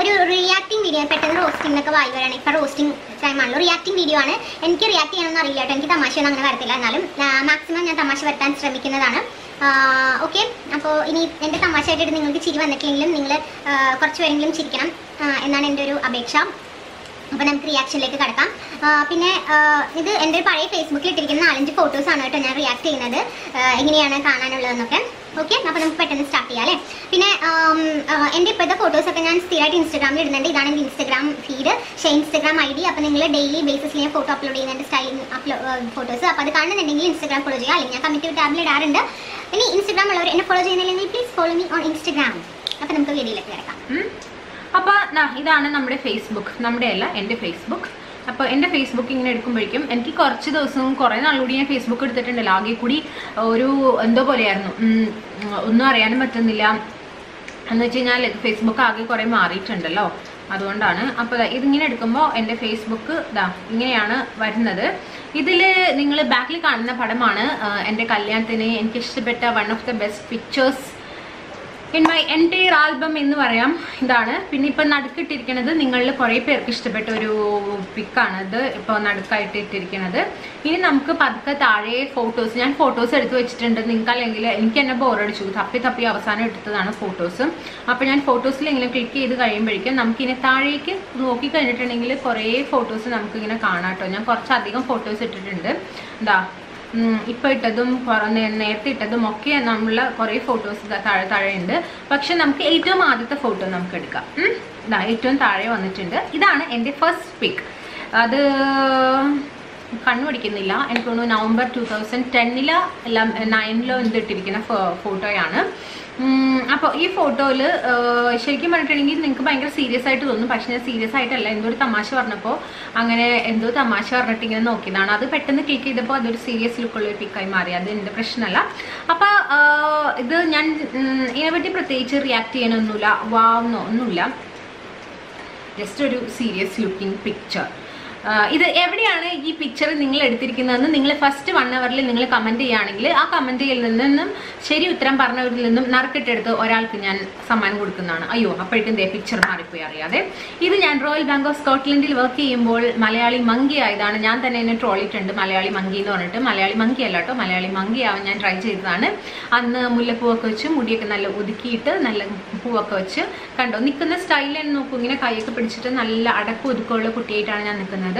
ഒരു reacting video പെട്ടെന്ന് roasting വായി വരാണ് ഇപ്പൊ റോസ്റ്റിംഗ് ടൈം ആണല്ലോ. റിയാക്ടിങ് വീഡിയോ ആണ്. എനിക്ക് റിയാക്ട് ചെയ്യണമെന്ന് അറിയില്ല കേട്ടോ. എനിക്ക് തമാശയൊന്നും അങ്ങനെ വരത്തില്ല. എന്നാലും മാക്സിമം ഞാൻ തമാശ വരുത്താൻ ശ്രമിക്കുന്നതാണ്. ഓക്കെ അപ്പോൾ ഇനി എന്റെ തമാശ ആയിട്ട് നിങ്ങൾക്ക് ചിരി വന്നിട്ടില്ലെങ്കിലും നിങ്ങൾ കുറച്ച് പേരെങ്കിലും ചിരിക്കണം എന്നാണ് എന്റെ ഒരു അപേക്ഷ. അപ്പോൾ നമുക്ക് റിയാക്ഷനിലേക്ക് കടക്കാം. പിന്നെ ഇത് എന്റെ പഴയ ഫേസ്ബുക്കിൽ ഇട്ടിരിക്കുന്ന നാലഞ്ച് ഫോട്ടോസാണ് കേട്ടോ ഞാൻ റിയാക്ട് ചെയ്യുന്നത്. എങ്ങനെയാണ് കാണാനുള്ളതെന്നൊക്കെ. ഓക്കെ അപ്പോൾ നമുക്ക് പെട്ടെന്ന് സ്റ്റാർട്ട് ചെയ്യാം അല്ലേ? പിന്നെ എന്റെ ഇപ്പോഴത്തെ ഫോട്ടോസൊക്കെ ഞാൻ സ്ഥിരമായിട്ട് ഇൻസ്റ്റാഗ്രാമിൽ ഇടുന്നുണ്ട്. ഇതാണ് എന്റെ ഇൻസ്റ്റാഗ്രാം ഫീഡ് പക്ഷേ ഇൻസ്റ്റാഗ്രാം ഐ ഡി അപ്പോൾ നിങ്ങൾ ഡെയിലി ബേസിസിൽ ഞാൻ ഫോട്ടോ അപ്ലോഡ് ചെയ്യുന്നുണ്ട് സ്റ്റൈൽ അപ്ലോഡ് ഫോട്ടോസ് അപ്പോൾ അത് കാണുന്നുണ്ടെങ്കിൽ ഇൻസ്റ്റാഗ്രാം ഫോളോ ചെയ്യുക. അല്ലെങ്കിൽ ഞാൻ കമ്മിറ്റി ടാബിൽ ഇടാറുണ്ട്. ഇനി ഇൻസ്റ്റാഗ്രാം ഉള്ളവർ എന്നെ ഫോളോ ചെയ്യുന്നില്ലെങ്കിൽ please follow me on Instagram അപ്പോൾ നമുക്ക് വീഡിയോയിലേക്ക് കിടക്കാം. അപ്പോൾ അപ്പൊ ഇതാണ് നമ്മുടെ ഫേസ്ബുക്ക് നമ്മുടെ അല്ല എന്റെ ഫേസ്ബുക്ക് അപ്പോൾ എന്റെ ഫേസ്ബുക്ക് ഇങ്ങനെ എടുക്കുമ്പോഴേക്കും എനിക്ക് കുറച്ച് ദിവസവും കുറേ നാളുകൂടി ഞാൻ ഫേസ്ബുക്ക് എടുത്തിട്ടുണ്ടല്ലോ ആകെ കൂടി ഒരു എന്തോ പോലെയായിരുന്നു. ഒന്നും അറിയാനും പറ്റുന്നില്ല. എന്ന് വെച്ച് കഴിഞ്ഞാൽ ഫേസ്ബുക്ക് ആകെ കുറേ മാറിയിട്ടുണ്ടല്ലോ. അതുകൊണ്ടാണ്. അപ്പോൾ ഇതിങ്ങനെ എടുക്കുമ്പോൾ എന്റെ ഫേസ്ബുക്ക് ഇതാ ഇങ്ങനെയാണ് വരുന്നത്. ഇതിൽ നിങ്ങൾ ബാക്കിൽ കാണുന്ന പടമാണ് എന്റെ കല്യാണത്തിന് എനിക്ക് ഇഷ്ടപ്പെട്ട one of the best pictures in my entire album എന്ന് പറയാം ഇതാണ്. പിന്നെ ഇപ്പം നടുക്കിട്ടിരിക്കുന്നത് നിങ്ങളിൽ കുറേ പേർക്ക് ഇഷ്ടപ്പെട്ട ഒരു പിക്കാണ് ഇത് ഇപ്പോൾ നടുക്കായിട്ട് ഇട്ടിരിക്കുന്നത് ഇനി നമുക്ക് പതുക്കെ താഴെ ഫോട്ടോസ് ഞാൻ ഫോട്ടോസ് എടുത്ത് വെച്ചിട്ടുണ്ട്. നിങ്ങൾക്ക് അല്ലെങ്കിൽ എനിക്ക് എന്നെ ബോറടിച്ചു തപ്പി തപ്പി അവസാനം എടുത്തതാണ് ഫോട്ടോസ് അപ്പോൾ ഞാൻ ഫോട്ടോസിൽ ക്ലിക്ക് ചെയ്ത് കഴിയുമ്പോഴേക്കും നമുക്കിനി താഴേക്ക് നോക്കി കഴിഞ്ഞിട്ടുണ്ടെങ്കിൽ കുറേ ഫോട്ടോസ് നമുക്കിങ്ങനെ കാണാം കേട്ടോ. ഞാൻ കുറച്ചധികം ഫോട്ടോസ് ഇട്ടിട്ടുണ്ട്. എന്താ ഇപ്പോൾ ഇട്ടതും നേരത്തെ ഇട്ടതും ഒക്കെ നമ്മളെ കുറേ ഫോട്ടോസ് താഴെ താഴെ ഉണ്ട്. പക്ഷെ നമുക്ക് ഏറ്റവും ആദ്യത്തെ ഫോട്ടോ നമുക്ക് എടുക്കാം. ഏറ്റവും താഴെ വന്നിട്ടുണ്ട്. ഇതാണ് എന്റെ ഫസ്റ്റ് പിക്ക് അത് കണ്ണുപിടിക്കുന്നില്ല എനിക്ക് തോന്നുന്നു നവംബർ ടു തൗസൻഡ് ടെന്നിലോ അല്ല നയനിലോ എന്തിട്ടിരിക്കുന്ന ഫോട്ടോയാണ് അപ്പോൾ ഈ ഫോട്ടോയിൽ ശരിക്കും പറഞ്ഞിട്ടുണ്ടെങ്കിൽ നിങ്ങൾക്ക് ഭയങ്കര സീരിയസ് ആയിട്ട് തോന്നും. പക്ഷെ ഞാൻ സീരിയസ് ആയിട്ടല്ല. എന്തോ ഒരു തമാശ പറഞ്ഞപ്പോൾ അങ്ങനെ എന്തോ തമാശ പറഞ്ഞിട്ട് ഇങ്ങനെ നോക്കിയതാണ്. അത് പെട്ടെന്ന് ക്ലിക്ക് ചെയ്തപ്പോൾ അതൊരു സീരിയസ് ലുക്കുള്ള ഒരു പിക്കായി മാറി. അത് എന്റെ പ്രശ്നമല്ല. അപ്പോൾ ഇത് ഞാൻ ഇതിനെപ്പറ്റി പ്രത്യേകിച്ച് റിയാക്ട് ചെയ്യാനൊന്നുമില്ല. വാവുന്നോ ഒന്നുമില്ല. ജസ്റ്റ് ഒരു സീരിയസ് ലുക്കിംഗ് പിക്ചർ ഇത് എവിടെയാണ് ഈ പിക്ചർ നിങ്ങൾ എടുത്തിരിക്കുന്നതെന്ന് നിങ്ങൾ ഫസ്റ്റ് വൺ അവറിൽ നിങ്ങൾ കമന്റ് ചെയ്യുകയാണെങ്കിൽ ആ കമന്റിൽ നിന്നും ശരി ഉത്തരം പറഞ്ഞവരിൽ നിന്നും നറുക്കിട്ടെടുത്ത് ഒരാൾക്ക് ഞാൻ സമ്മാനം കൊടുക്കുന്നതാണ്. അയ്യോ അപ്പോഴേക്കും ദേ പിക്ചർ മാറിപ്പോയി അറിയാതെ. ഇത് ഞാൻ റോയൽ ബാങ്ക് ഓഫ് സ്കോട്ട്ലൻഡിൽ വർക്ക് ചെയ്യുമ്പോൾ മലയാളി മങ്കി ആയതാണ്. ഞാൻ തന്നെ എന്നെ ട്രോളിയിട്ടുണ്ട് മലയാളി മങ്കി എന്ന് പറഞ്ഞിട്ട്. മലയാളി മങ്കി അല്ല കേട്ടോ. മലയാളി മങ്കി ആവാൻ ഞാൻ ട്രൈ ചെയ്തതാണ്. അന്ന് മുല്ലപ്പൂവൊക്കെ വെച്ച് മുടിയൊക്കെ നല്ല ഒതുക്കിയിട്ട് നല്ല പൂവൊക്കെ വെച്ച് കണ്ടോ? നിൽക്കുന്ന സ്റ്റൈൽ നോക്കൂ. ഇങ്ങനെ കൈയൊക്കെ പിടിച്ചിട്ട് നല്ല അടക്കം ഒതുക്കമുള്ള കുട്ടിയായിട്ടാണ് ഞാൻ നിൽക്കുന്നത്.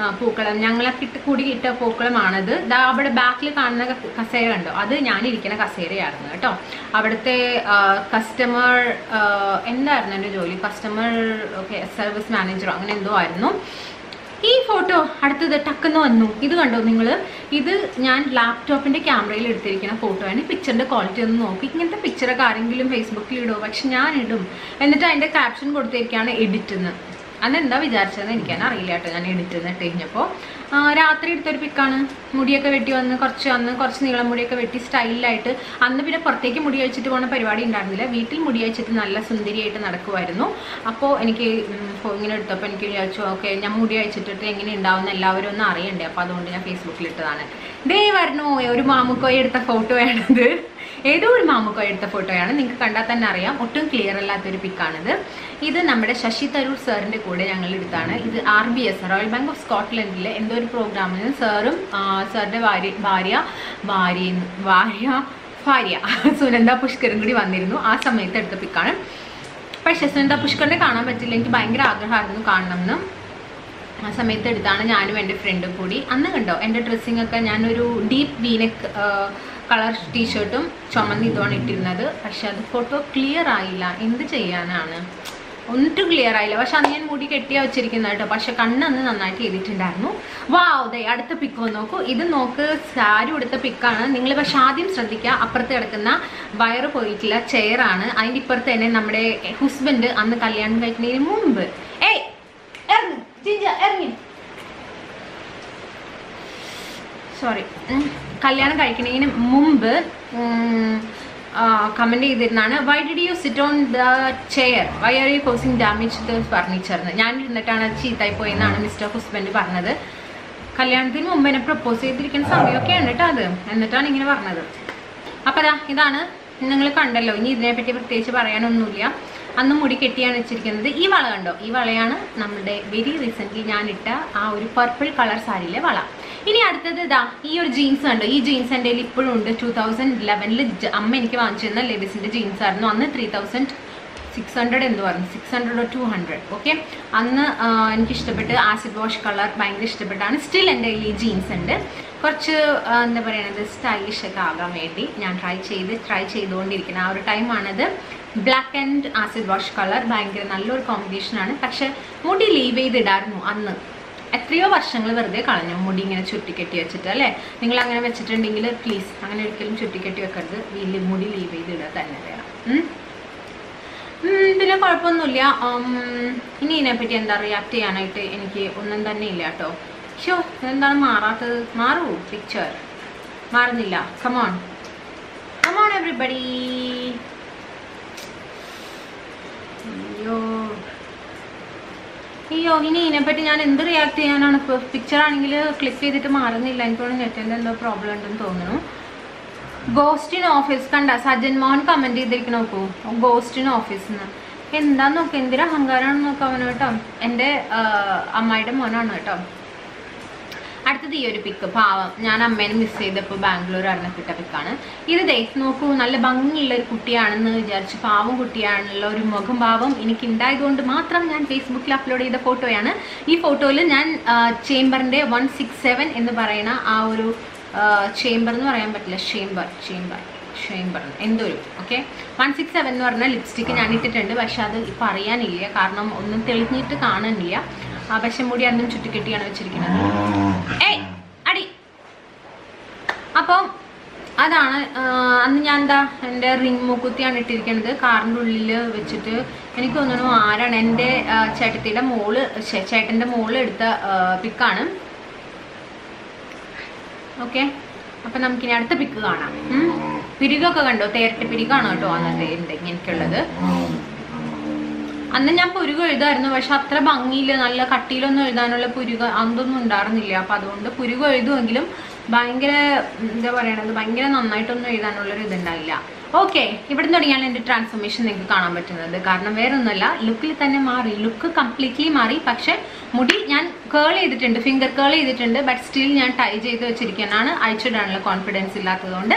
ആ, പൂക്കളം. ഞങ്ങളെ കിട്ടി കൂടി ഇട്ട പൂക്കളമാണത്. ദാ അവിടെ ബാക്കിൽ കാണുന്ന കസേര കണ്ടോ? അത് ഞാനിരിക്കുന്ന കസേരയായിരുന്നു കേട്ടോ. അവിടുത്തെ കസ്റ്റമർ എന്തായിരുന്നു എന്റെ ജോലി? കസ്റ്റമർ സർവീസ് മാനേജറോ അങ്ങനെ എന്തോ ആയിരുന്നു. ഈ ഫോട്ടോ അടുത്തത് ടക്കെന്ന് വന്നു. ഇത് കണ്ടോ നിങ്ങൾ ഇത് ഞാൻ ലാപ്ടോപ്പിന്റെ ക്യാമറയിൽ എടുത്തിരിക്കുന്ന ഫോട്ടോ ആണ്. പിക്ചറിന്റെ ക്വാളിറ്റി ഒന്ന് നോക്കി. ഇങ്ങനത്തെ പിക്ചറൊക്കെ ആരെങ്കിലും ഫേസ്ബുക്കിൽ ഇടുമോ പക്ഷെ ഞാൻ ഇടും എന്നിട്ട് അതിന്റെ ക്യാപ്ഷൻ കൊടുത്തിരിക്കുകയാണ് എഡിറ്റ് എന്ന് അന്ന് എന്താ വിചാരിച്ചതെന്ന് എനിക്കാൻ അറിയില്ല കേട്ടോ. ഞാൻ എഡിറ്റ് ഇട്ട് കഴിഞ്ഞപ്പോൾ രാത്രി എടുത്തൊരു പിക്കാണ് മുടിയൊക്കെ വെട്ടി വന്ന് കുറച്ച് വന്ന് കുറച്ച് നീളം മുടിയൊക്കെ വെട്ടി സ്റ്റൈലായിട്ട് അന്ന് പിന്നെ പുറത്തേക്ക് മുടി അഴിച്ചിട്ട് പോകുന്ന പരിപാടി ഉണ്ടായിരുന്നില്ല. വീട്ടിൽ മുടി അഴിച്ചിട്ട് നല്ല സുന്ദരിയായിട്ട് നടക്കുമായിരുന്നു അപ്പോൾ എനിക്ക് ഇങ്ങനെ എടുത്തപ്പോൾ എനിക്ക് വിചാരിച്ചു ഓക്കെ ഞാൻ മുടി അഴിച്ചിട്ടിട്ട് എങ്ങനെ ഉണ്ടാവുന്ന എല്ലാവരും ഒന്ന് അറിയണ്ടേ? അപ്പോൾ അതുകൊണ്ട് ഞാൻ ഫേസ്ബുക്കിൽ ഇട്ടതാണ്. ദേ വരണോ ഒരു മാമുക്കോയി എടുത്ത ഫോട്ടോയാണിത് ഏതോ ഒരു മാമുക്കോ എടുത്ത ഫോട്ടോയാണ്. നിങ്ങൾക്ക് കണ്ടാൽ തന്നെ അറിയാം. ഒട്ടും ക്ലിയർ അല്ലാത്തൊരു പിക്കാണിത് ഇത് നമ്മുടെ ശശി തരൂർ സാറിന്റെ കൂടെ ഞങ്ങൾ എടുത്താണ്. ഇത് R B S royal bank of സ്കോട്ട്ലൻഡിലെ എന്തോ ഒരു പ്രോഗ്രാമിന് സാറും സാറിന്റെ ഭാര്യ ഭാര്യ ഭാര്യ ഭാര്യ ഭാര്യ സുനന്ദ പുഷ്കരും കൂടി വന്നിരുന്നു. ആ സമയത്ത് എടുത്ത പിക്കാണ് പക്ഷെ സുനന്ദ പുഷ്കറിനെ കാണാൻ പറ്റില്ല. എനിക്ക് ഭയങ്കര ആഗ്രഹമായിരുന്നു കാണണമെന്ന്. ആ സമയത്ത് എടുത്താണ് ഞാനും എന്റെ ഫ്രണ്ടും കൂടി. അന്ന് കണ്ടോ എന്റെ ഡ്രസ്സിങ്ങൊക്കെ ഞാനൊരു ഡീപ്പ് വീനക്ക് കളർ ടീഷർട്ടും ചുമന്ന് ഇതുമാണ് ഇട്ടിരുന്നത്. പക്ഷെ അത് ഫോട്ടോ ക്ലിയർ ആയില്ല. എന്ത് ചെയ്യാനാണ്? ഒന്നിട്ടും ക്ലിയർ ആയില്ല. പക്ഷെ അന്ന് ഞാൻ മുടി കെട്ടിയാ വെച്ചിരിക്കുന്ന കേട്ടോ. പക്ഷെ കണ്ണന്ന് നന്നായിട്ട് ചെയ്തിട്ടുണ്ടായിരുന്നു വാ ദേ അടുത്ത പിക്ക് വന്ന് നോക്കൂ. ഇത് നോക്ക് സാരി ഉടുത്ത പിക്കാണ് നിങ്ങൾ പക്ഷെ ആദ്യം ശ്രദ്ധിക്കുക. അപ്പുറത്ത് കിടക്കുന്ന വയറ് പോയിട്ടുള്ള ചെയറാണ് അതിന്റെ ഇപ്പുറത്ത് തന്നെ നമ്മുടെ ഹസ്ബൻഡ് അന്ന് കല്യാണം കഴിക്കുന്നതിന് മുമ്പ്. ഏയ് ഇറങ്ങി ഇറങ്ങി. സോറി കല്യാണം കഴിക്കുന്നതിന് മുമ്പ് comment ചെയ്തിരുന്നാണ് why did you sit on the chair why are you causing damage the ഫർണിച്ചറിന് ഞാൻ ഇരുന്നിട്ടാണ് അത് ചീത്തായി പോയെന്നാണ് മിസ്റ്റർ ഹസ്ബൻഡ് പറഞ്ഞത്. കല്യാണത്തിന് മുമ്പ് എന്നെ പ്രപ്പോസ് ചെയ്തിരിക്കുന്ന സമയമൊക്കെയാണ് കേട്ടോ അത്. എന്നിട്ടാണ് ഇങ്ങനെ പറഞ്ഞത്. അപ്പോൾ അതാ ഇതാണ് നിങ്ങൾ കണ്ടല്ലോ. ഇനി ഇതിനെപ്പറ്റി പ്രത്യേകിച്ച് പറയാനൊന്നുമില്ല. അന്ന് മുടി കെട്ടിയാണ് വെച്ചിരിക്കുന്നത്. ഈ വള കണ്ടോ? ഈ വളയാണ് നമ്മുടെ വെരി റീസെന്റ്ലി ഞാൻ ഇട്ട ആ ഒരു പർപ്പിൾ കളർ സാരിയിലെ വള. ഇനി അടുത്തത് ഇതാ ഈ ഒരു ജീൻസ് കണ്ടോ? ഈ ജീൻസ് എന്റെ ഇപ്പോഴും ഉണ്ട്. ടൂ തൗസൻഡ് ഇലവനിൽ അമ്മ എനിക്ക് വാങ്ങിച്ചു തന്ന ലേഡീസിന്റെ ജീൻസ് ആയിരുന്നു. അന്ന് ത്രീ തൗസൻഡ് സിക്സ് ഹൺഡ്രഡ് എന്ന് പറഞ്ഞു. Six hundred two hundred okay അന്ന് എനിക്ക് ഇഷ്ടപ്പെട്ട് ആസിഡ് വാഷ് കളർ ഭയങ്കര ഇഷ്ടപ്പെട്ടാണ്. സ്റ്റിൽ എന്റെ കയ്യിൽ ഈ ജീൻസ് ഉണ്ട്. കുറച്ച് എന്താ പറയണത് സ്റ്റൈലിഷ് ഒക്കെ ആകാൻ വേണ്ടി ഞാൻ ട്രൈ ചെയ്ത് ട്രൈ ചെയ്തുകൊണ്ടിരിക്കുന്ന. ആ ഒരു ടൈമാണത് black and acid wash colour ഭയങ്കര നല്ലൊരു കോമ്പിനേഷനാണ് പക്ഷെ മുടി ലീവ് ചെയ്തിടായിരുന്നു അന്ന്. എത്രയോ വർഷങ്ങൾ വെറുതെ കളഞ്ഞു. മുടി ഇങ്ങനെ ചുറ്റിക്കെട്ടി വെച്ചിട്ട് അല്ലേ? നിങ്ങൾ അങ്ങനെ വെച്ചിട്ടുണ്ടെങ്കിൽ പ്ലീസ് അങ്ങനെ ഒരിക്കലും ചുറ്റിക്കെട്ടി വെക്കരുത്. വീട്ടിൽ മുടി ലീവ് ചെയ്തിടുക തന്നെ വേണം. പിന്നെ കുഴപ്പമൊന്നുമില്ല. ഇനി ഇതിനെപ്പറ്റി എന്താ റിയാക്ട് ചെയ്യാനായിട്ട് എനിക്ക് ഒന്നും തന്നെ ഇല്ല കേട്ടോ. ഷോ എന്താണ് മാറാത്തത്? മാറൂ പിക്ചർ മാറുന്നില്ല. Come on come on everybody അയ്യോ. അയ്യോ ഇതിനെ പറ്റി ഞാൻ എന്ത് റിയാക്ട് ചെയ്യാനാണ്? ഇപ്പോൾ പിക്ചർ ആണെങ്കിൽ ക്ലിക്ക് ചെയ്തിട്ട് മാറുന്നില്ല. എനിക്ക് തോന്നുന്നു നെറ്റിന്റെ എന്തോ പ്രോബ്ലം ഉണ്ടെന്ന് തോന്നുന്നു. ഗോസ്റ്റിൻ ഓഫീസ് കണ്ട സജൻ മോഹൻ കമന്റ് ചെയ്തിരിക്കണ നോക്കൂ. ഗോസ്റ്റിൻ ഓഫീസ് എന്ന് എന്താന്ന് നോക്കുക എന്തൊരു അഹങ്കാരമാണെന്ന് നോക്കാം അവന് കേട്ടോ എന്റെ അമ്മായിയുടെ മോനാണ് കേട്ടോ അടുത്തത് ഈ ഒരു പിക്ക് പാവം ഞാൻ അമ്മേനെ മിസ് ചെയ്തപ്പോൾ ബാംഗ്ലൂർ കിട്ട പിക്കാണ് ഇത് ദേ നോക്കൂ നല്ല ഭംഗിയുള്ള ഒരു കുട്ടിയാണെന്ന് വിചാരിച്ച് പാവം കുട്ടിയാണുള്ള ഒരു മുഖം പാവം എനിക്ക് ഉണ്ടായതുകൊണ്ട് മാത്രം ഞാൻ ഫേസ്ബുക്കിൽ അപ്ലോഡ് ചെയ്ത ഫോട്ടോയാണ്. ഈ ഫോട്ടോയിൽ ഞാൻ ചേംബറിന്റെ വൺ സിക്സ് സെവൻ എന്ന് പറയുന്ന ആ ഒരു ചേംബർ എന്ന് പറയാൻ പറ്റില്ല. ചേംബർ ചേംബർ ചേംബർ എന്തോ ഒരു ഓക്കെ വൺ സിക്സ് സെവൻ എന്ന് പറഞ്ഞ ലിപ്സ്റ്റിക്ക് ഞാൻ ഇട്ടിട്ടുണ്ട്. പക്ഷെ അത് ഇപ്പം അറിയാനില്ല. കാരണം ഒന്നും തെളിഞ്ഞിട്ട് കാണാനില്ല. ആ പക്ഷെ മുടി അന്നും ചുറ്റിക്കെട്ടിയാണ് വെച്ചിരിക്കുന്നത്. ഏയ് അടി. അപ്പം അതാണ് അന്ന് ഞാൻ എന്താ എന്റെ റിംഗ് മൂക്കുത്തിയാണ് ഇട്ടിരിക്കുന്നത്. കാറിന്റെ ഉള്ളിൽ വെച്ചിട്ട് എനിക്ക് തോന്നുന്നു ആരാണ് എന്റെ ചേട്ടത്തിയുടെ മോൾ ചേട്ടന്റെ മോൾ എടുത്ത പിക്കാണ്. ഓക്കെ. അപ്പം നമുക്കിനി അടുത്ത പിക്ക് കാണാം. പിരികൊക്കെ കണ്ടോ? തേരട്ട പിരികാണ് കേട്ടോ? അന്നത്തെ എന്തെങ്കിലും എനിക്കുള്ളത് അന്ന് ഞാൻ പുരുക എഴുതായിരുന്നു പക്ഷെ അത്ര ഭംഗിയില്ല. നല്ല കട്ടിയിലൊന്നും എഴുതാനുള്ള പുരുക അതൊന്നും ഉണ്ടായിരുന്നില്ല. അപ്പൊ അതുകൊണ്ട് പുരുക എഴുതുമെങ്കിലും ഭയങ്കര എന്താ പറയണത് ഭയങ്കര നന്നായിട്ടൊന്നും എഴുതാനുള്ളൊരു ഇതുണ്ടായില്ല ഓക്കെ ഇവിടെ തുടങ്ങിയാണ് എന്റെ ട്രാൻസ്ഫോർമേഷൻ നിങ്ങൾക്ക് കാണാൻ പറ്റുന്നത്. കാരണം വേറൊന്നുമല്ല ലുക്കിൽ തന്നെ മാറി ലുക്ക് കംപ്ലീറ്റ്ലി മാറി. പക്ഷെ മുടി ഞാൻ കേൾ ചെയ്തിട്ടുണ്ട് ഫിംഗർ കേൾ ചെയ്തിട്ടുണ്ട് ബട്ട് സ്റ്റിൽ ഞാൻ ടൈ ചെയ്ത് വെച്ചിരിക്കാനാണ് അയച്ചിടാനുള്ള കോൺഫിഡൻസ് ഇല്ലാത്തതുകൊണ്ട്.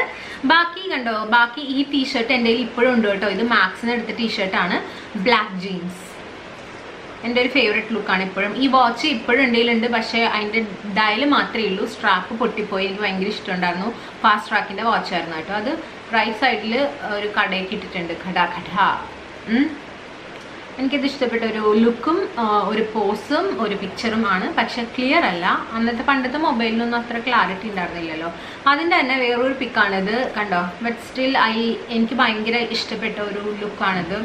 ബാക്കി കണ്ടോ ബാക്കി ഈ ടീഷർട്ട് എന്റെ ഇപ്പോഴും ഉണ്ട് കേട്ടോ. ഇത് മാക്സിന് എടുത്ത ടീഷർട്ടാണ് ബ്ലാക്ക് ജീൻസ് എന്റെ ഒരു ഫേവററ്റ് ലുക്കാണ് ഇപ്പോഴും. ഈ വാച്ച് ഇപ്പോഴും കയ്യിലുണ്ട്. പക്ഷേ അതിന്റെ ഡയൽ മാത്രമേ ഉള്ളൂ. സ്ട്രാപ്പ് പൊട്ടിപ്പോയി. എനിക്ക് ഭയങ്കര ഇഷ്ടമുണ്ടായിരുന്നു. ഫാസ്റ്റ് ട്രാക്കിന്റെ വാച്ചായിരുന്നു കേട്ടോ അത്. റൈറ്റ് സൈഡിൽ ഒരു കടയൊക്കെ ഇട്ടിട്ടുണ്ട്. ഘട ഉം. എനിക്കത് ഇഷ്ടപ്പെട്ട ഒരു ലുക്കും ഒരു പോസും ഒരു പിക്ചറും ആണ്. പക്ഷെ ക്ലിയർ അല്ല. അന്നത്തെ പണ്ടത്തെ മൊബൈലിനൊന്നും അത്ര ക്ലാരിറ്റി ഉണ്ടായിരുന്നില്ലല്ലോ. അതിന്റെ തന്നെ വേറൊരു പിക്കാണിത് കണ്ടോ? ബട്ട് സ്റ്റിൽ ഐ എനിക്ക് ഭയങ്കര ഇഷ്ടപ്പെട്ട ഒരു ലുക്കാണിത്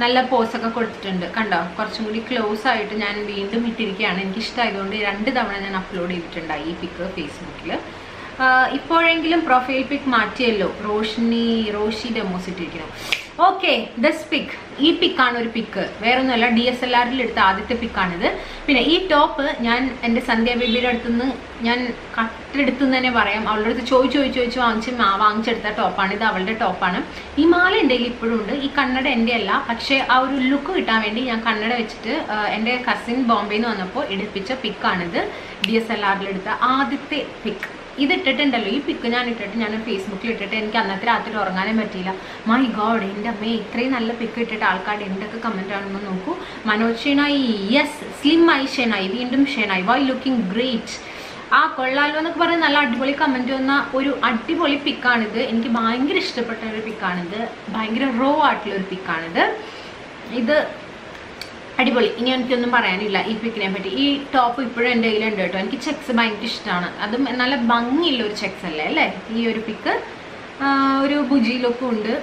നല്ല പോസൊക്കെ കൊടുത്തിട്ടുണ്ട്. കണ്ടോ? കുറച്ചും കൂടി ക്ലോസ് ആയിട്ട് ഞാൻ വീണ്ടും ഇട്ടിരിക്കുകയാണ്. എനിക്ക് ഇഷ്ടമായതുകൊണ്ട് രണ്ട് തവണ ഞാൻ അപ്ലോഡ് ചെയ്തിട്ടുണ്ടായി ഈ പിക്ക് ഫേസ്ബുക്കിൽ ഇപ്പോഴെങ്കിലും പ്രൊഫൈൽ പിക് മാറ്റിയല്ലോ. റോഷിനി റോഷി ഡെമോസ് ഇട്ടിരിക്കുന്നു ഓക്കെ ദസ് പിക്ക് ഈ പിക്കാണ് ഒരു പിക്ക് വേറൊന്നുമല്ല ഡി എസ് എൽ ആറിൽ എടുത്ത ആദ്യത്തെ പിക്കാണിത് പിന്നെ ഈ ടോപ്പ് ഞാൻ എന്റെ സന്ധ്യ ബേബിയുടെ അടുത്തുനിന്ന് ഞാൻ കട്ടെടുത്തു തന്നെ പറയാം. അവളുടെ അടുത്ത് ചോദിച്ചു ചോദിച്ചു ചോദിച്ചു വാങ്ങിച്ച് വാങ്ങിച്ചെടുത്ത ടോപ്പാണ് ഇത് അവളുടെ ടോപ്പാണ് ഈ മാല എന്റെ കയ്യിൽ ഇപ്പോഴും ഉണ്ട്. ഈ കണ്ണട എന്റെ അല്ല. പക്ഷേ ആ ഒരു ലുക്ക് കിട്ടാൻ വേണ്ടി ഞാൻ കണ്ണട വെച്ചിട്ട് എന്റെ കസിൻ ബോംബെയിൽ നിന്ന് വന്നപ്പോൾ എടുപ്പിച്ച പിക്കാണിത് ഡി എസ് എൽ ആറിൽ എടുത്ത ആദ്യത്തെ പിക്ക് ഇത് ഇട്ടിട്ടുണ്ടല്ലോ ഈ പിക്ക് ഞാൻ ഇട്ടിട്ട് ഞാൻ ഫേസ്ബുക്കിൽ ഇട്ടിട്ട് എനിക്ക് അന്നത്തെ രാത്രി ഉറങ്ങാനേ പറ്റിയില്ല. മൈ ഗോഡ് എന്റെ അമ്മേ ഇത്രയും നല്ല പിക്ക് ഇട്ടിട്ട് ആൾക്കാർ എന്തൊക്കെ കമന്റ് ആണെന്ന് നോക്കൂ. മനോജ് ഷെനായി യെസ് സ്ലിം ആയി ഷെനായി വീണ്ടും ഷെനായി. വൈ ലുക്കിംഗ് ഗ്രേറ്റ് ആ കൊള്ളാലോ എന്നൊക്കെ പറഞ്ഞ് നല്ല അടിപൊളി കമന്റ് വന്ന ഒരു അടിപൊളി പിക്കാണിത് എനിക്ക് ഭയങ്കര ഇഷ്ടപ്പെട്ട ഒരു പിക്കാണിത് ഭയങ്കര റോ ആയിട്ടുള്ള ഒരു പിക്കാണിത് ഇത് അടിപൊളി. ഇനി എനിക്കൊന്നും പറയാനില്ല ഈ പിക്കിനെ പറ്റി. ഈ ടോപ്പ് ഇപ്പോഴും എന്റെ കയ്യിലുണ്ട് കേട്ടോ. എനിക്ക് ചെക്സ് ഭയങ്കര ഇഷ്ടമാണ് അതും നല്ല ഭംഗിയുള്ള ഒരു ചെക്സ് അല്ലേ അല്ലേ? ഈ ഒരു പിക്ക് ഒരു ബുജി ലുക്കും ഉണ്ട്.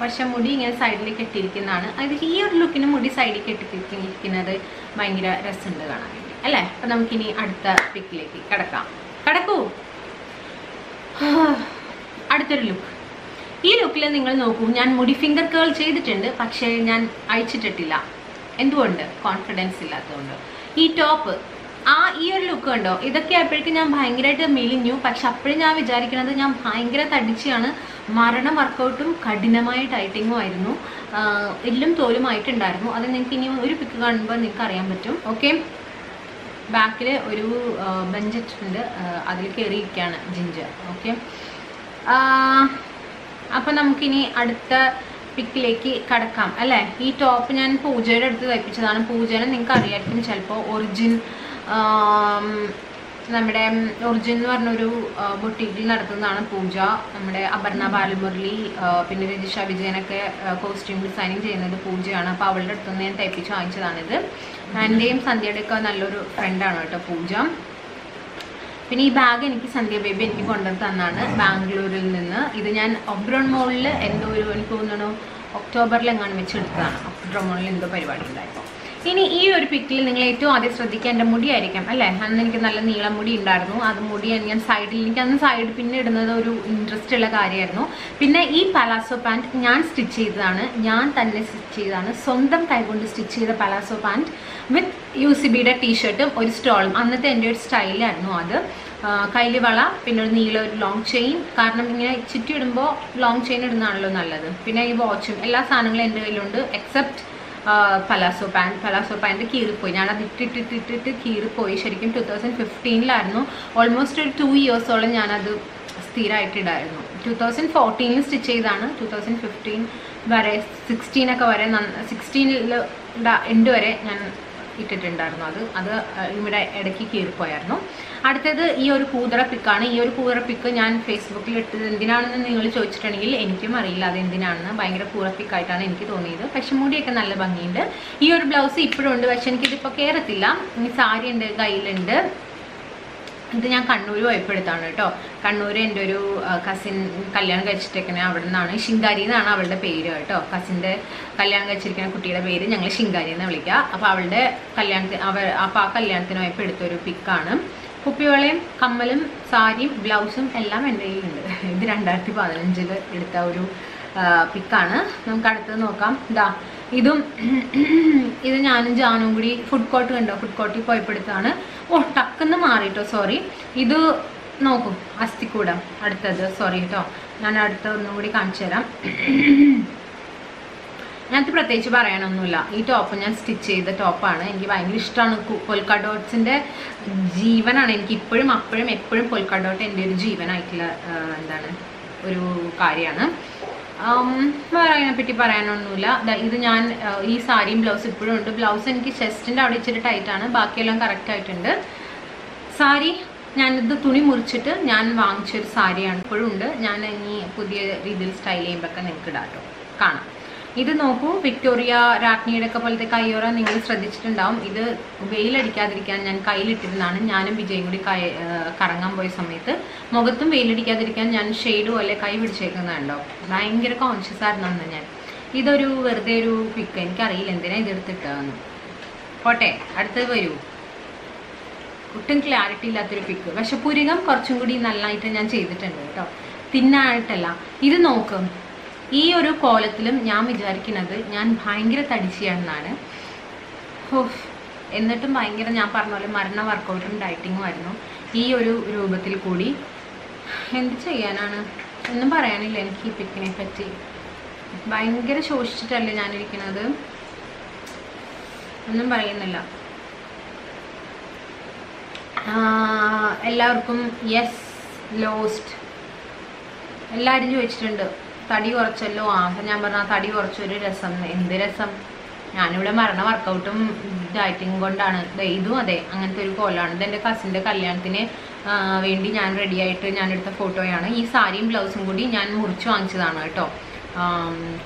പക്ഷെ മുടി ഇങ്ങനെ സൈഡിൽ കെട്ടിയിരിക്കുന്നതാണ്. അതായത് ഈ ഒരു ലുക്കിന് മുടി സൈഡിൽ കെട്ടിയിരിക്കുന്നത് ഭയങ്കര രസമുണ്ട് കാണാൻ വേണ്ടി. അല്ലേ? അപ്പം നമുക്കിനി അടുത്ത പിക്കിലേക്ക് കിടക്കാം. കിടക്കൂ. അടുത്തൊരു ലുക്ക് ഈ ലുക്കിൽ നിങ്ങൾ നോക്കൂ ഞാൻ മുടി ഫിംഗർ കേൾ ചെയ്തിട്ടുണ്ട് പക്ഷേ ഞാൻ അയച്ചിട്ടിട്ടില്ല. എന്തുകൊണ്ട്? കോൺഫിഡൻസ് ഇല്ലാത്തതുകൊണ്ട്. ഈ ടോപ്പ് ആ ഈ ഒരു ലുക്ക് ഉണ്ടോ ഇതൊക്കെ ആയപ്പോഴേക്കും ഞാൻ ഭയങ്കരമായിട്ട് മെലിഞ്ഞു. പക്ഷെ അപ്പോഴും ഞാൻ വിചാരിക്കുന്നത് ഞാൻ ഭയങ്കര തടിച്ചാണ്. മരണ വർക്കൗട്ടും കഠിനമായ ടൈറ്റിങ്ങും ആയിരുന്നു. എല്ലും തോലുമായിട്ടുണ്ടായിരുന്നു അത് നിങ്ങൾക്ക് ഇനി ഒരു പിക്ക് കാണുമ്പോൾ നിങ്ങൾക്ക് അറിയാൻ പറ്റും. ഓക്കെ ബാക്കിൽ ഒരു ബെഞ്ച് അതിൽ കയറിയിരിക്കുകയാണ് ജിഞ്ചർ ഓക്കെ അപ്പം നമുക്കിനി അടുത്ത പിക്കിലേക്ക് കടക്കാം അല്ലേ? ഈ ടോപ്പ് ഞാൻ പൂജയുടെ അടുത്ത് തയ്പ്പിച്ചതാണ്. പൂജനെ നിങ്ങൾക്ക് അറിയായിരിക്കും ചിലപ്പോൾ ഒറിജിൻ നമ്മുടെ ഒറിജിൻ എന്ന് പറഞ്ഞൊരു ബൊട്ടീക്കിൽ നടത്തുന്നതാണ് പൂജ. നമ്മുടെ അപർണ ബാലമുരളി പിന്നെ രജിഷ വിജയനൊക്കെ കോസ്റ്റ്യൂം ഡിസൈനിങ് ചെയ്യുന്നത് പൂജയാണ്. അപ്പോൾ അവളുടെ അടുത്തുനിന്ന് ഞാൻ തയ്പ്പിച്ച് വാങ്ങിച്ചതാണിത്. എന്റെയും സന്ധ്യയുടെയൊക്കെ നല്ലൊരു ഫ്രണ്ടാണ് കേട്ടോ പൂജ. പിന്നെ ഈ ബാഗ് എനിക്ക് സന്ധ്യ ബേബി എനിക്ക് കൊണ്ടുവന്ന് തന്നാണ്. ബാംഗ്ലൂരിൽ നിന്ന്. ഇത് ഞാൻ ഒബ്രോൺ മോളിൽ എന്തോ ഒരു എനിക്ക് തോന്നണോ ഒക്ടോബറിൽ എങ്ങാനും വെച്ചെടുത്തതാണ് ഒബ്രോൺ മോളിൽ എന്തോ പരിപാടി ഉണ്ടായിരുന്നു ഇനി ഈ ഒരു പിക്കിൽ നിങ്ങൾ ഏറ്റവും ആദ്യം ശ്രദ്ധിക്കുക എന്റെ മുടിയായിരിക്കാം അല്ലേ? അന്ന് എനിക്ക് നല്ല നീളം മുടി ഉണ്ടായിരുന്നു. അത് മുടി ഞാൻ സൈഡിൽ എനിക്ക് അന്ന് സൈഡ് പിന്നെ ഇടുന്നത് ഒരു ഇൻട്രസ്റ്റ് ഉള്ള കാര്യമായിരുന്നു. പിന്നെ ഈ പലാസോ പാന്റ് ഞാൻ സ്റ്റിച്ച് ചെയ്തതാണ്. ഞാൻ തന്നെ സ്റ്റിച്ച് ചെയ്തതാണ്. സ്വന്തം കൈകൊണ്ട് സ്റ്റിച്ച് ചെയ്ത palazzo pant with U C ബിയുടെ ടീഷർട്ടും ഒരു സ്റ്റോളും അന്നത്തെ എന്റെ ഒരു സ്റ്റൈലായിരുന്നു അത്. കയ്യിൽ വള പിന്നെ ഒരു നീല ഒരു ലോങ് ചെയിൻ കാരണം ഇങ്ങനെ ചുറ്റി ഇടുമ്പോൾ ലോങ് ചെയിൻ ഇടുന്നതാണല്ലോ നല്ലത്. പിന്നെ ഈ വാച്ചും എല്ലാ സാധനങ്ങളും എന്റെ കയ്യിലുണ്ട് except palazzo pant palazzo pant കീറിപ്പോയി. ഞാനത് ഇട്ടിട്ടിട്ടിട്ടിട്ട് കീറിപ്പോയി. ശരിക്കും ടു തൗസൻഡ് ഫിഫ്റ്റീനിലായിരുന്നു ഓൾമോസ്റ്റ് ഒരു ടു ഇയേഴ്സോളം ഞാനത് സ്ഥിരമായിട്ടിടായിരുന്നു ടു തൗസൻഡ് ഫോർട്ടീനിൽ സ്റ്റിച്ച് ചെയ്താണ് ടു തൗസൻഡ് ഫിഫ്റ്റീൻ വരെ സിക്സ്റ്റീനൊക്കെ വരെ സിക്സ്റ്റീനിൽ എൻഡ് വരെ ഞാൻ ഇട്ടിട്ടുണ്ടായിരുന്നു. അത് അത് ഇവിടെ ഇടയ്ക്ക് കീറിപ്പോയായിരുന്നു. അടുത്തത് ഈ ഒരു കൂതറ പിക്കാണ്. ഈ ഒരു കൂതറ പിക്ക് ഞാൻ ഫേസ്ബുക്കിൽ ഇട്ടത് എന്തിനാണെന്ന് നിങ്ങൾ ചോദിച്ചിട്ടുണ്ടെങ്കിൽ എനിക്കും അറിയില്ല. അത് എന്തിനാണെന്ന് ഭയങ്കര കൂറ പിക്കായിട്ടാണ് എനിക്ക് തോന്നിയത്. പക്ഷെ മുടിയൊക്കെ നല്ല ഭംഗിയുണ്ട്. ഈ ഒരു ബ്ലൗസ് ഇപ്പോഴും ഉണ്ട്. പക്ഷെ എനിക്കിതിപ്പോൾ കയറത്തില്ല സാരി ഉണ്ട് കയ്യിലുണ്ട്. ഇത് ഞാൻ കണ്ണൂർ പോയപ്പെടുത്താണ് കേട്ടോ. കണ്ണൂർ എന്റെ ഒരു കസിൻ കല്യാണം കഴിച്ചിട്ടേക്കണേ അവിടെ നിന്നാണ് ശിങ്കാരി എന്നാണ് അവളുടെ പേര് കേട്ടോ. കസിന്റെ കല്യാണം കഴിച്ചിരിക്കുന്ന കുട്ടിയുടെ പേര് ഞങ്ങൾ ശിങ്കാരി എന്ന് വിളിക്കുക അപ്പോൾ അവളുടെ കല്യാണത്തിന് അവ അപ്പോൾ ആ കല്യാണത്തിന് പോയപ്പോൾ എടുത്തൊരു പിക്കാണ്. കുപ്പിവളയും കമ്മലും സാരിയും ബ്ലൗസും എല്ലാം എന്റെ കയ്യിലുണ്ട്. ഇത് രണ്ടായിരത്തി പതിനഞ്ചിൽ എടുത്ത ഒരു പിക്കാണ്. നമുക്ക് അടുത്തത് നോക്കാം. ഇതാ ഇതും ഇത് ഞാനും ജാനും കൂടി ഫുഡ് കോർട്ട് കണ്ടോ? ഫുഡ് കോർട്ടിൽ പോയപ്പെടുത്താണ് ഓ ടക്കെന്ന് മാറിട്ടോ സോറി ഇത് നോക്കൂ അസ്ഥിക്കൂടം. അടുത്തത് സോറി കേട്ടോ ഞാൻ അടുത്ത ഒന്നും കൂടി കാണിച്ചു തരാം. ഞാനത് പ്രത്യേകിച്ച് പറയാനൊന്നുമില്ല. ഈ ടോപ്പ് ഞാൻ സ്റ്റിച്ച് ചെയ്ത ടോപ്പാണ് എനിക്ക് ഭയങ്കര ഇഷ്ടമാണ് പൊൽക്ക ഡോട്ട്സിന്റെ ജീവനാണ്. എനിക്ക് ഇപ്പോഴും അപ്പോഴും എപ്പോഴും പൊൽക്ക ഡോട്ട് എന്റെ ഒരു ജീവനായിട്ടുള്ള എന്താണ് ഒരു കാര്യമാണ്. വേറെ അതിനെപ്പറ്റി പറയാനൊന്നുമില്ല. ഇത് ഞാൻ ഈ സാരിയും ബ്ലൗസ് ഇപ്പോഴും ഉണ്ട്. ബ്ലൗസ് എനിക്ക് ചെസ്റ്റിന്റെ അവിടെ ഇച്ചിരി ടൈറ്റാണ് ബാക്കിയെല്ലാം കറക്റ്റ് ആയിട്ടുണ്ട്. സാരി ഞാനിത് തുണി മുറിച്ചിട്ട് ഞാൻ വാങ്ങിച്ചൊരു സാരിയാണ് ഇപ്പോഴും ഉണ്ട്. ഞാൻ ഇനി പുതിയ രീതിയിൽ സ്റ്റൈൽ ചെയ്യുമ്പോഴൊക്കെ നിങ്ങൾക്ക് ഇടാം കേട്ടോ കാണാം. ഇത് നോക്കൂ വിക്ടോറിയ രാജ്ഞിയുടെ ഒക്കെ പോലത്തെ കയ്യോറ നിങ്ങൾ ശ്രദ്ധിച്ചിട്ടുണ്ടാവും. ഇത് വെയിലടിക്കാതിരിക്കാൻ ഞാൻ കയ്യിലിട്ടിരുന്നതാണ്. ഞാനും വിജയും കൂടി കറങ്ങാൻ പോയ സമയത്ത്. മുഖത്തും വെയിലടിക്കാതിരിക്കാൻ ഞാൻ ഷെയ്ഡ് പോലെ കൈ പിടിച്ചേക്കുന്നുണ്ടോ ഭയങ്കര കോൺഷ്യസ് ആയിരുന്നു അന്ന് ഞാൻ. ഇതൊരു വെറുതെ ഒരു പിക്ക് എനിക്കറിയില്ല എന്തിനാ ഇതെടുത്തിട്ടതെന്ന് പോട്ടെ അടുത്തത് വരൂ. ഒട്ടും ക്ലാരിറ്റി ഇല്ലാത്തൊരു പിക്ക് പക്ഷെ പുരികം കുറച്ചും കൂടി നല്ലതായിട്ട് ഞാൻ ചെയ്തിട്ടുണ്ട് കേട്ടോ. തിന്നായിട്ടല്ല. ഇത് നോക്കും. ഈ ഒരു കോലത്തിലും ഞാൻ വിചാരിക്കുന്നത് ഞാൻ ഭയങ്കര തടിച്ചയാണെന്നാണ്. ഹോഫ് എന്നിട്ടും ഭയങ്കര ഞാൻ പറഞ്ഞ പോലെ മരണ വർക്കൗട്ടും ഡയറ്റിങ്ങും ആയിരുന്നു ഈ ഒരു രൂപത്തിൽ കൂടി. എന്ത് ചെയ്യാനാണ്? ഒന്നും പറയാനില്ല എനിക്ക് ഈ പിക്കിനെ പറ്റി. ഭയങ്കര ശോഷിച്ചിട്ടല്ലേ ഞാനിരിക്കുന്നത് ഒന്നും പറയുന്നില്ല. എല്ലാവർക്കും യെസ് ലോസ്റ്റ് എല്ലാവരും ചോദിച്ചിട്ടുണ്ട്. തടി കുറച്ചല്ലോ. ആ ഞാൻ പറഞ്ഞ തടി കുറച്ചൊരു രസം. എന്ത് രസം? ഞാനിവിടെ മരണ വർക്കൗട്ടും ഡയറ്റിങ് കൊണ്ടാണ്. ഇതും അതെ അങ്ങനത്തെ ഒരു കോലാണ് ഇത് എന്റെ കസിന്റെ കല്യാണത്തിന് വേണ്ടി ഞാൻ റെഡിയായിട്ട് ഞാൻ എടുത്ത ഫോട്ടോയാണ് ഈ സാരിയും ബ്ലൗസും കൂടി ഞാൻ മുറിച്ച് വാങ്ങിച്ചതാണ് കേട്ടോ.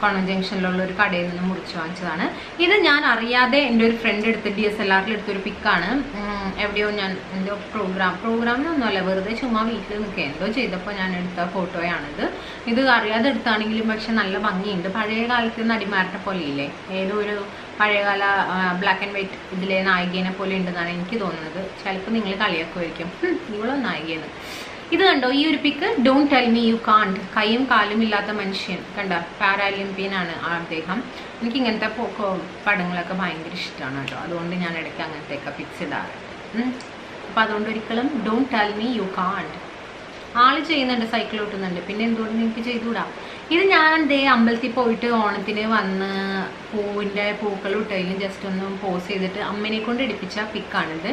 കോൺവെന്റ് ജംഗ്ഷനിലുള്ള ഒരു കടയിൽ നിന്ന് മുറിച്ച് വാങ്ങിച്ചതാണ്. ഇത് ഞാൻ അറിയാതെ എന്റെ ഒരു ഫ്രണ്ട് എടുത്ത് ഡി എസ് എൽ ആറിൽ എടുത്തൊരു പിക്കാണ് എവിടെയോ ഞാൻ എന്തോ പ്രോഗ്രാം പ്രോഗ്രാമിനൊന്നുമല്ല വെറുതെ ചുമ്മാ വീട്ടിൽ നിൽക്കുക എന്തോ ചെയ്തപ്പോൾ ഞാൻ എടുത്ത ഫോട്ടോയാണിത് ഇത് അറിയാതെ എടുത്താണെങ്കിലും പക്ഷെ നല്ല ഭംഗിയുണ്ട്. പഴയ കാലത്ത് നടിമാരുടെ പോലെ ഇല്ലേ ഏതോ ഒരു പഴയകാല ബ്ലാക്ക് ആൻഡ് വൈറ്റ് ഇതിലെ നായികേനെ പോലെ ഉണ്ടെന്നാണ് എനിക്ക് തോന്നുന്നത്. ചിലപ്പോൾ നിങ്ങൾ കളിയാക്കുമായിരിക്കും. "ഹും, ഇവളോ നായികയെന്ന് ഇത് കണ്ടോ? ഈ ഒരു pic don't tell me you can't കൈയും കാലും ഇല്ലാത്ത മനുഷ്യൻ. കണ്ട? പാരാലിമ്പ്യൻ ആണ് ആ അദ്ദേഹം. എനിക്ക് ഇങ്ങനത്തെ പടങ്ങളൊക്കെ ഭയങ്കര ഇഷ്ടമാണ് കേട്ടോ. അതുകൊണ്ട് ഞാൻ ഇടയ്ക്ക് അങ്ങനത്തെയൊക്കെ പിക്സ് ഇടാറ്. അപ്പം അതുകൊണ്ട് ഒരിക്കലും ഡോൺ ടെൽ മീ യു കാണ്ട് ആൾ ചെയ്യുന്നുണ്ട് സൈക്കിൾ ഓട്ടുന്നുണ്ട്. പിന്നെ എന്തുകൊണ്ട് നിങ്ങൾക്ക് ചെയ്തുകൂടാ? ഇത് ഞാൻ ദേ അമ്പലത്തിൽ പോയിട്ട് ഓണത്തിന് വന്ന് പൂവിന്റെ പൂക്കൾ ഇട്ടതിലും ജസ്റ്റ് ഒന്ന് പോസ് ചെയ്തിട്ട് അമ്മനെ കൊണ്ട് എടുപ്പിച്ച പിക്കാണിത്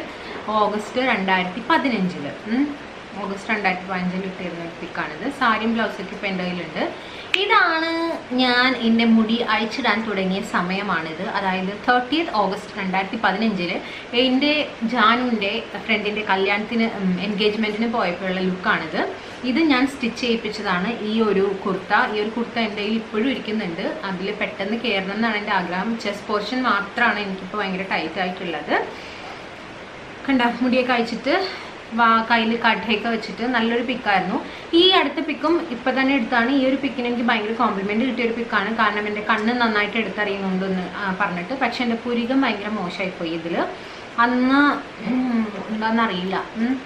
ഓഗസ്റ്റ് രണ്ടായിരത്തി പതിനഞ്ചിൽ. ഓഗസ്റ്റ് രണ്ടായിരത്തി പതിനഞ്ചിൽ ഇട്ടിരുന്ന ഒരു പിക്കാണിത്. സാരിയും ബ്ലൗസൊക്കെ ഇപ്പം എന്റെ കയ്യിലുണ്ട്. ഇതാണ് ഞാൻ എന്റെ മുടി അഴിച്ചിടാൻ തുടങ്ങിയ സമയമാണിത്. അതായത് തേർട്ടിയത്ത് ഓഗസ്റ്റ് രണ്ടായിരത്തി പതിനഞ്ചിൽ എന്റെ ജാനുവിന്റെ ഫ്രണ്ടിന്റെ കല്യാണത്തിന് എൻഗേജ്മെന്റിന് പോയപ്പോഴുള്ള ലുക്കാണിത്. ഇത് ഞാൻ സ്റ്റിച്ച് ചെയ്യിപ്പിച്ചതാണ് ഈ ഒരു കുർത്ത. ഈ ഒരു കുർത്ത എന്റെ കയ്യിൽ ഇപ്പോഴും ഇരിക്കുന്നുണ്ട്. അതിൽ പെട്ടെന്ന് കയറണം എന്നാണ് എന്റെ ആഗ്രഹം. ചെസ്റ്റ് പോർഷൻ മാത്രമാണ് എനിക്കിപ്പോൾ ഭയങ്കര ടൈറ്റ് ആയിട്ടുള്ളത്. കണ്ട മുടിയൊക്കെ അയച്ചിട്ട് കയ്യിൽ കടയൊക്കെ വെച്ചിട്ട് നല്ലൊരു പിക്കായിരുന്നു ഈ അടുത്ത പിക്കും ഇപ്പം തന്നെ എടുത്താണ്. ഈ ഒരു പിക്കിന് എനിക്ക് ഭയങ്കര കോംപ്ലിമെന്റ് കിട്ടിയ ഒരു പിക്കാണ് കാരണം എന്റെ കണ്ണ് നന്നായിട്ട് എടുത്തറിയുന്നുണ്ടെന്ന് പറഞ്ഞിട്ട്. പക്ഷെ എന്റെ പുരികം ഭയങ്കര മോശമായിപ്പോയി ഇതിൽ അന്ന് എന്താണെന്നറിയില്ല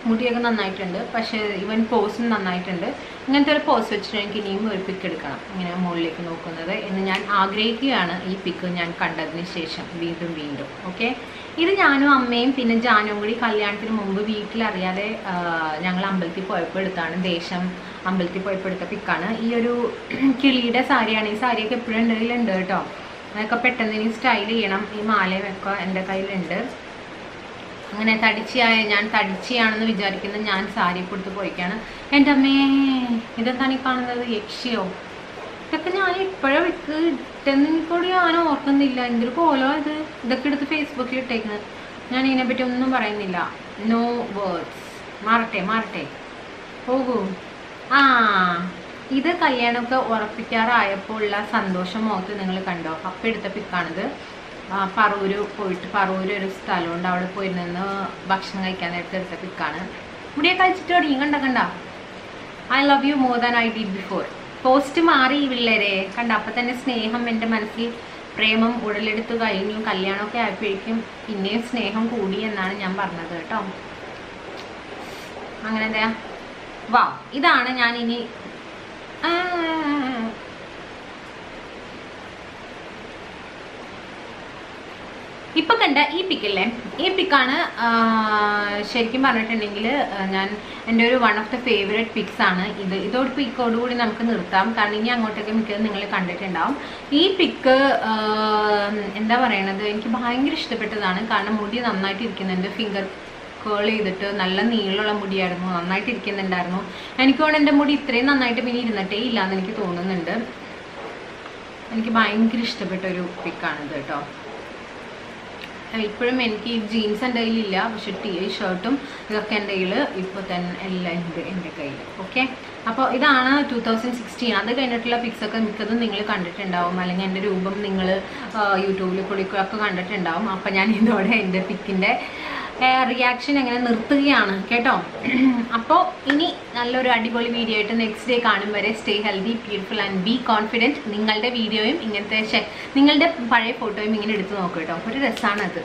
മുടിയൊക്കെ നന്നായിട്ടുണ്ട്. പക്ഷെ ഇവൻ പോസും നന്നായിട്ടുണ്ട്. ഇങ്ങനത്തെ ഒരു പോസ് വെച്ചിട്ട് എനിക്ക് ഇനിയും ഒരു പിക്ക് എടുക്കണം. ഇങ്ങനെ മുകളിലേക്ക് നോക്കുന്നത് എന്ന് ഞാൻ ആഗ്രഹിക്കുകയാണ് ഈ പിക്ക് ഞാൻ കണ്ടതിന് ശേഷം. വീണ്ടും വീണ്ടും. ഓക്കെ ഇത് ഞാനും അമ്മയും പിന്നെ ജാനും കൂടി കല്യാണത്തിന് മുമ്പ് വീട്ടിലറിയാതെ ഞങ്ങൾ അമ്പലത്തിൽ പോയപ്പോൾ എടുത്താണ് ദേശം അമ്പലത്തിൽ പോയപ്പോൾ എടുത്ത പിക്കാണ്. ഈ ഒരു കിളിയുടെ സാരിയാണ്. ഈ സാരിയൊക്കെ എപ്പോഴും കയ്യിലുണ്ട് കേട്ടോ. അതൊക്കെ പെട്ടെന്ന് ഇനി സ്റ്റൈൽ ചെയ്യണം. ഈ മാലയും ഒക്കെ എന്റെ കയ്യിലുണ്ട്. അങ്ങനെ തടിച്ചിയായ ഞാൻ തടിച്ചിയാണെന്ന് വിചാരിക്കുന്ന ഞാൻ സാരി കൊടുത്ത് പോയിക്കാണ്. എന്റെ അമ്മേ ഇതെന്താണ് ഈ കാണുന്നത്? യക്ഷിയോ? ഇതൊക്കെ ഞാൻ ഇപ്പോഴും വിക്ക് എനിക്കൂടി ഞാൻ ഓർക്കുന്നില്ല. എന്തൊരു കോലോ ഇത്? ഇതൊക്കെ എടുത്ത് ഫേസ്ബുക്കിൽ ഇട്ടേക്കുന്നത് ഞാൻ ഇതിനെപ്പറ്റി ഒന്നും പറയുന്നില്ല. നോ വേർഡ്സ് മാറട്ടെ മാറട്ടെ. പോകൂ. ആ ഇത് കല്യാണമൊക്കെ ഉറപ്പിക്കാറായപ്പോൾ ഉള്ള സന്തോഷം മുഖത്ത് നിങ്ങൾ കണ്ടോ? അപ്പം എടുത്ത പിക്കാണിത് പറൂര് പോയിട്ട് പറവൂര് ഒരു സ്ഥലമുണ്ട്. അവിടെ പോയി നിന്ന് ഭക്ഷണം കഴിക്കാൻ നേരത്തെ എടുത്ത പിക്കാണ് മുടിയെ കഴിച്ചിട്ട് തുടങ്ങി. കണ്ട കണ്ട? I love you more than I did before post മാറി പിള്ളേരെ. കണ്ട അപ്പം തന്നെ സ്നേഹം എന്റെ മനസ്സിൽ പ്രേമം ഉടലെടുത്തു കഴിഞ്ഞു. കല്യാണമൊക്കെ ആയപ്പോഴേക്കും പിന്നെയും സ്നേഹം കൂടി എന്നാണ് ഞാൻ പറഞ്ഞത് കേട്ടോ. അങ്ങനെ എന്താ വാ ഇതാണ് ഞാൻ ഇനി ആ, ഇപ്പൊ കണ്ട ഈ പിക്കല്ലേ ഈ പിക്കാണ് ശരിക്കും പറഞ്ഞിട്ടുണ്ടെങ്കിൽ ഞാൻ എന്റെ ഒരു one of the favourite pics ആണ് ഇത്. ഇതോട് പിക്കോടുകൂടി നമുക്ക് നിർത്താം. കാരണം ഇനി അങ്ങോട്ടൊക്കെ മിക്കത് നിങ്ങൾ കണ്ടിട്ടുണ്ടാവും. ഈ പിക്ക് എന്താ പറയണത്? എനിക്ക് ഭയങ്കര ഇഷ്ടപ്പെട്ടതാണ്. കാരണം മുടി നന്നായിട്ട് ഇരിക്കുന്നുണ്ട്. ഫിംഗർ കേൾ ചെയ്തിട്ട് നല്ല നീളമുള്ള മുടിയായിരുന്നു. നന്നായിട്ട് ഇരിക്കുന്നുണ്ടായിരുന്നു. എനിക്ക് തോന്നുന്നു എന്റെ മുടി ഇത്രയും നന്നായിട്ട് പിന്നെ ഇരുന്നിട്ടേ ഇല്ല എന്ന് എനിക്ക് തോന്നുന്നുണ്ട്. എനിക്ക് ഭയങ്കര ഇഷ്ടപ്പെട്ട ഒരു പിക്കാണിത് കേട്ടോ. ഇപ്പോഴും എനിക്ക് ജീൻസ് എന്റെ കയ്യിലില്ല. പക്ഷെ ടീ ഷർട്ടും ഇതൊക്കെ എന്റെ കയ്യിൽ ഇപ്പോൾ തന്നെ എല്ലാം ഉണ്ട് എന്റെ കയ്യിൽ ഓക്കെ അപ്പോൾ ഇതാണ് ടു തൗസൻഡ് സിക്സ്റ്റീൻ അത് കഴിഞ്ഞിട്ടുള്ള പിക്സ് ഒക്കെ മിക്കതും നിങ്ങൾ കണ്ടിട്ടുണ്ടാവും. അല്ലെങ്കിൽ എന്റെ രൂപം നിങ്ങൾ യൂട്യൂബിൽ കൂടി ഒക്കെ കണ്ടിട്ടുണ്ടാവും. അപ്പോൾ ഞാൻ ഇതോടെ എന്റെ പിക്കിന്റെ റിയാക്ഷൻ എങ്ങനെ നിർത്തുകയാണ് കേട്ടോ? അപ്പോൾ ഇനി നല്ലൊരു അടിപൊളി വീഡിയോ ആയിട്ട് നെക്സ്റ്റ് ഡേ കാണും വരെ stay healthy beautiful and be confident നിങ്ങളുടെ വീഡിയോയും ഇങ്ങനത്തെ നിങ്ങളുടെ പഴയ ഫോട്ടോയും ഇങ്ങനെ എടുത്ത് നോക്കൂ കേട്ടോ. ഒരു രസമാണത്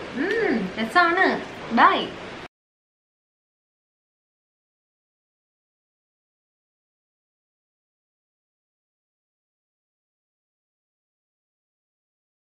രസമാണ് ബൈ